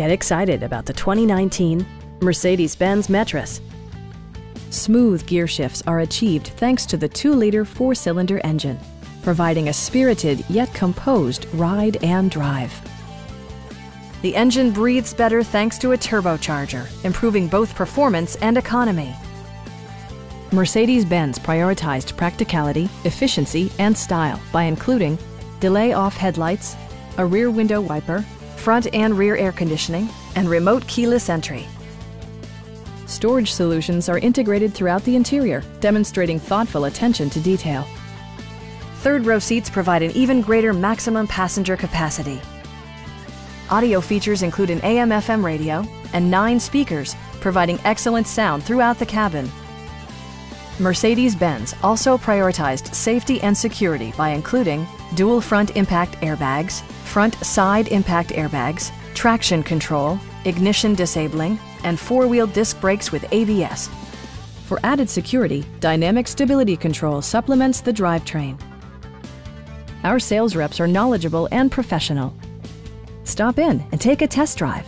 Get excited about the 2019 Mercedes-Benz Metris. Smooth gear shifts are achieved thanks to the 2-liter 4-cylinder engine, providing a spirited yet composed ride and drive. The engine breathes better thanks to a turbocharger, improving both performance and economy. Mercedes-Benz prioritized practicality, efficiency, and style by including delay off headlights, a rear window wiper, front and rear air conditioning, and remote keyless entry. Storage solutions are integrated throughout the interior, demonstrating thoughtful attention to detail. Third row seats provide an even greater maximum passenger capacity. Audio features include an AM-FM radio and nine speakers, providing excellent sound throughout the cabin. Mercedes-Benz also prioritized safety and security by including dual front impact airbags, front side impact airbags, traction control, ignition disabling, and four-wheel disc brakes with ABS. For added security, Dynamic Stability Control supplements the drivetrain. Our sales reps are knowledgeable and professional. Stop in and take a test drive.